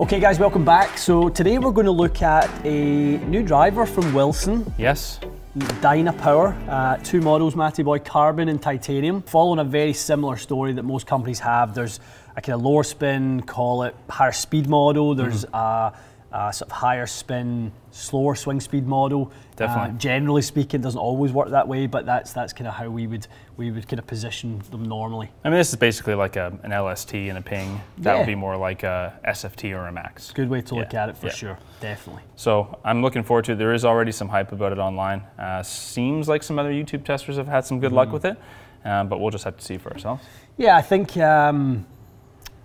Okay guys, welcome back. So today we're going to look at a new driver from Wilson. Yes. Dynapower, uh, two models, Matty Boy, carbon and titanium, following a very similar story that most companies have. There's a kind of lower spin, call it higher speed model. There's mm. a uh, sort of higher spin, slower swing speed model. Definitely. Uh, generally speaking, doesn't always work that way, but that's that's kind of how we would we would kind of position them normally. I mean, this is basically like a, an LST and a ping. That yeah. would be more like a SFT or a Max. Good way to yeah. look at it for yeah. sure, definitely. So I'm looking forward to it. There is already some hype about it online. Uh, seems like some other YouTube testers have had some good mm. luck with it, um, but we'll just have to see for ourselves. Yeah, I think. Um,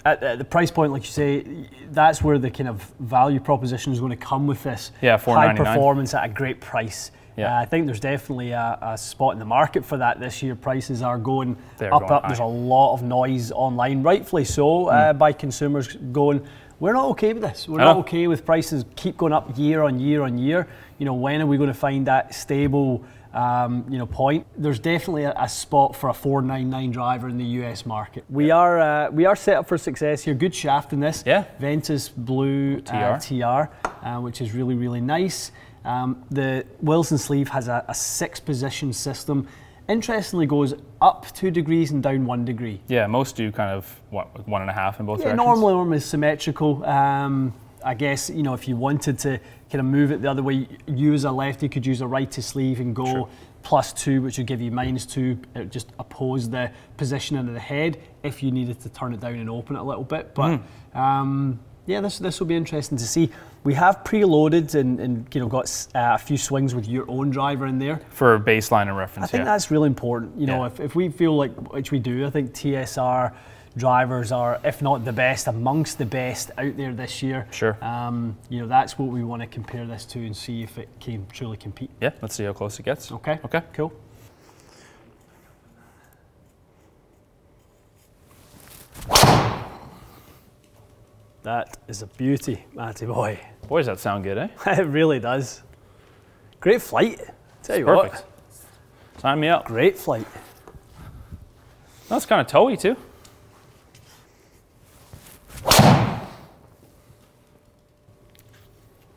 at, at, the price point, like you say, that's where the kind of value proposition is going to come with this. Yeah, high performance at a great price. Yeah. Uh, I think there's definitely a, a, spot in the market for that this year. Prices are going They're up, going up. High. There's a lot of noise online, rightfully so, mm. uh, by consumers going, we're not okay with this. We're not okay with prices keep going up year on year on year. You know, when are we going to find that stable um, you know, point. There's definitely a, a, spot for a 499 driver in the US market. We are uh, we are set up for success here. Good shaft in this. Yeah. Ventus Blue TR, uh, TR uh, which is really really nice. Um, the Wilson sleeve has a, a six position system. Interestingly, goes up two degrees and down one degree. Yeah, most do kind of what one and a half in both yeah, directions. Normally, is symmetrical. Um, I guess you know if you wanted to kind of move it the other way, use a lefty, could use a right to sleeve and go True. plus two, which would give you minus two. It just oppose the positioning of the head if you needed to turn it down and open it a little bit. But mm. um, yeah, this this will be interesting to see. We have preloaded and, and you know got uh, a few swings with your own driver in there for baseline and reference. I think yeah. that's really important. You know, yeah. if, if we feel like which we do, I think TSR drivers are, if not the best, amongst the best out there this year. Sure. Um, you know, that's what we want to compare this to and see if it can truly compete. Yeah, let's see how close it gets. Okay. Okay. Cool. That is a beauty, Matty boy. Boy, does that sound good, eh? it really does. Great flight. Tell you perfect. what. Sign me up. Great flight. That's kind of towy too.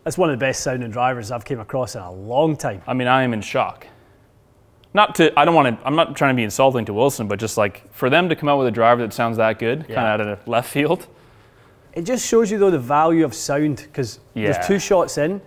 That's one of the best sounding drivers I've came across in a long time. I mean, I am in shock. Not to, I don't want to, I'm not trying to be insulting to Wilson, but just like for them to come out with a driver that sounds that good, yeah. kind of out of left field. It just shows you though the value of sound because yeah. there's two shots in,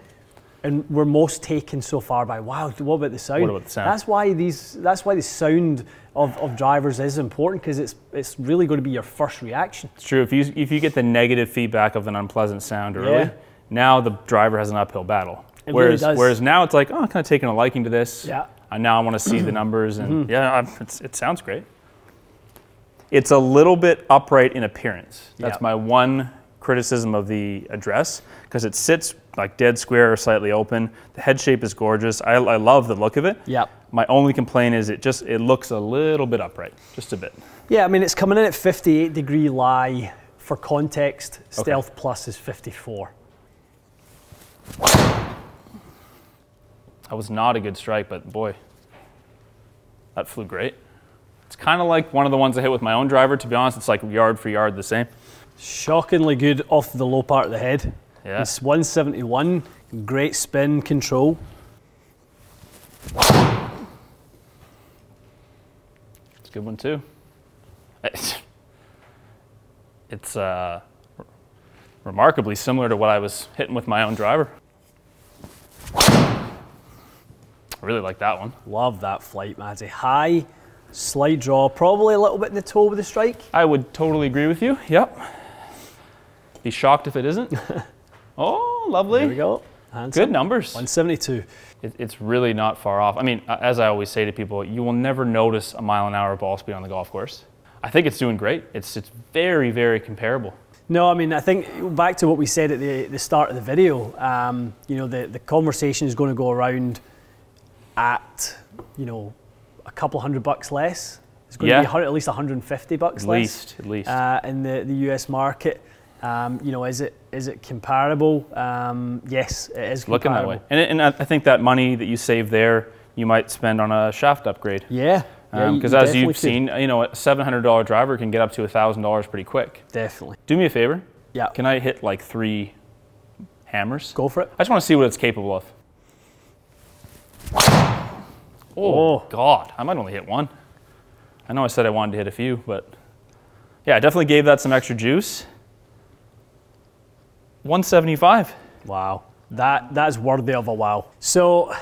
and we're most taken so far by wow. What about the sound? What about the sound? That's why these. That's why the sound of, of drivers is important because it's it's really going to be your first reaction. It's true. If you if you get the negative feedback of an unpleasant sound early. Yeah now the driver has an uphill battle. It whereas, really whereas now it's like, oh, I'm kind of taking a liking to this. Yeah. And now I want to see the numbers, and mm-hmm. yeah, it sounds great. It's a little bit upright in appearance. That's my one criticism of the address because it sits like dead square or slightly open. The head shape is gorgeous. I, I love the look of it. Yeah. My only complaint is it just it looks a little bit upright, just a bit. Yeah, I mean it's coming in at 58 degree lie. For context, Stealth okay. Plus is 54. That was not a good strike, but boy, that flew great. It's kind of like one of the ones I hit with my own driver. To be honest, it's like yard for yard the same. Shockingly good off the low part of the head. Yeah. It's 171, great spin control. It's a good one too. It's, it's uh, remarkably similar to what I was hitting with my own driver. I really like that one. Love that flight, Matty. High, slight draw, probably a little bit in the toe with the strike. I would totally agree with you. Yep. Be shocked if it isn't. oh, lovely. There we go. Handsome. Good numbers. 172. It, it's really not far off. I mean, as I always say to people, you will never notice a mile an hour ball speed on the golf course. I think it's doing great. It's, it's very, very comparable. No, I mean, I think back to what we said at the, the start of the video, um, you know, the, the conversation is going to go around at, you know, a couple hundred bucks less. It's going yeah. to be at least 150 bucks at less. Least, at least. Uh, in the, the US market. Um, you know, is it is it comparable? Um, yes, it is comparable. Looking that way. And, and I think that money that you save there, you might spend on a shaft upgrade. Yeah, because um, as you've could. seen, you know, a $700 driver can get up to $1,000 pretty quick. Definitely. Do me a favor, Yeah. Can I hit like three hammers? Go for it. I just want to see what it's capable of. Oh, oh, God. I might only hit one. I know I said I wanted to hit a few, but yeah, I definitely gave that some extra juice. 175. Wow. That, that is worthy of a wow. So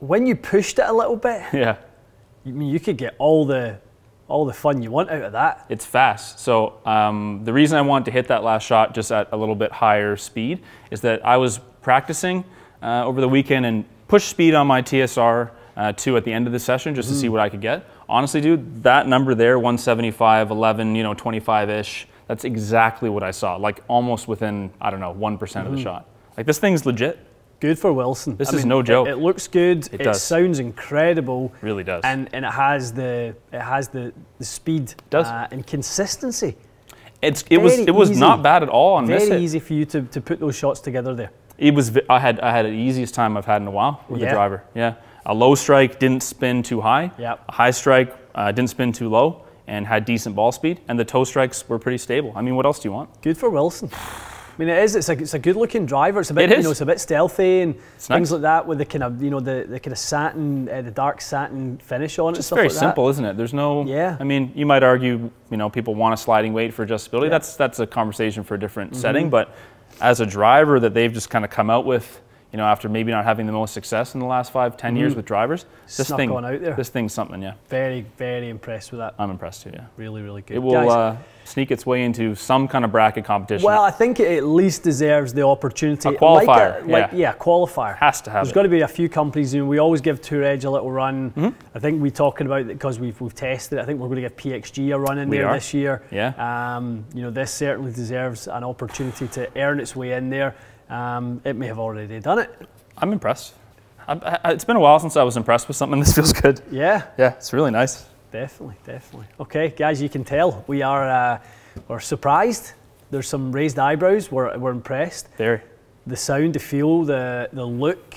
when you pushed it a little bit, yeah, you, you could get all the all the fun you want out of that. It's fast. So um, the reason I wanted to hit that last shot just at a little bit higher speed is that I was practicing uh, over the weekend and pushed speed on my TSR uh, 2 at the end of the session just mm. to see mm. what I could get. Honestly, dude, that number there, 175, 11, you know, 25-ish, that's exactly what I saw. Like almost within, I don't know, 1% mm. of the mm-hmm. shot. Like this thing's legit. Good for Wilson. This I is mean, no joke. It, it, looks good. It, it sounds incredible. Really does. And and it has the it has the, the speed does. Uh, and consistency. It's it was it was easy. not bad at all on this. It's Very easy for you to, to put those shots together there. It was I had I had the easiest time I've had in a while with yeah. the driver. Yeah. A low strike didn't spin too high. Yep. A high strike uh, didn't spin too low and had decent ball speed and the toe strikes were pretty stable. I mean, what else do you want? Good for Wilson. I mean, it is. It's a, it's a good looking driver. It's a bit, it you know, it's a bit stealthy and it's things nice. like that with the kind of, you know, the, the kind of satin, uh, the dark satin finish on it. It's very like simple, isn't it? There's no. Yeah. I mean, you might argue, you know, people want a sliding weight for adjustability. Yeah. That's that's a conversation for a different mm-hmm. setting. But as a driver, that they've just kind of come out with you know, after maybe not having the most success in the last five, ten mm. years with drivers, this Snuck thing, out there. this thing's something, yeah. Very, very impressed with that. I'm impressed too, yeah. Really, really good. It will uh, sneak its way into some kind of bracket competition. Well, I think it at least deserves the opportunity. A qualifier, like a, like, yeah. yeah, qualifier. Has to have. There's it. got to be a few companies, and we always give Tour Edge a little run. Mm-hmm. I think we're talking about it because we've we've tested it. I think we're going to give PXG a run in we there are. this year. Yeah. Um, you know, this certainly deserves an opportunity to earn its way in there. Um, it may have already done it. I'm impressed. I, I, it's been a while since I was impressed with something. This feels good. Yeah. Yeah, it's really nice. Definitely, definitely. Okay, guys, you can tell we are uh, we're surprised. There's some raised eyebrows. We're, we're impressed. Very. The sound, the feel, the the look.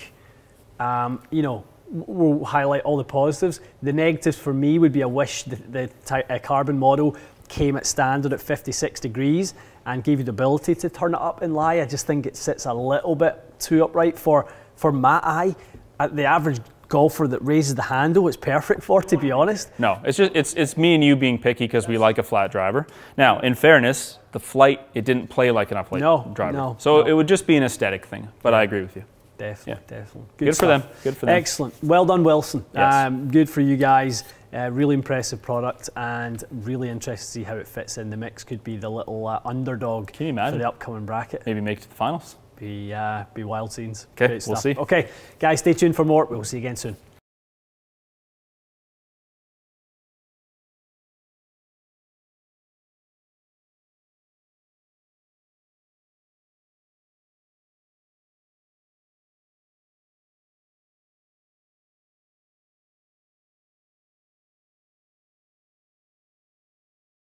Um, you know, we'll highlight all the positives. The negatives for me would be a wish the, the ty- uh, carbon model came at standard at 56 degrees and gave you the ability to turn it up and lie. I just think it sits a little bit too upright for for my eye, At the average golfer that raises the handle, it's perfect for, to be honest. No, it's just it's it's me and you being picky because we like a flat driver. Now, in fairness, the flight it didn't play like an upright no, driver, no, so no. it would just be an aesthetic thing. But yeah. I agree with you. Definitely, yeah. definitely. Good, good for them. Good for them. Excellent. Well done, Wilson. Yes. Um, good for you guys. Uh, really impressive product and really interested to see how it fits in the mix. Could be the little uh, underdog Can you imagine? for the upcoming bracket. Maybe make it to the finals be uh, be wild scenes. Okay, we'll see. Okay, guys, stay tuned for more. We'll see you again soon.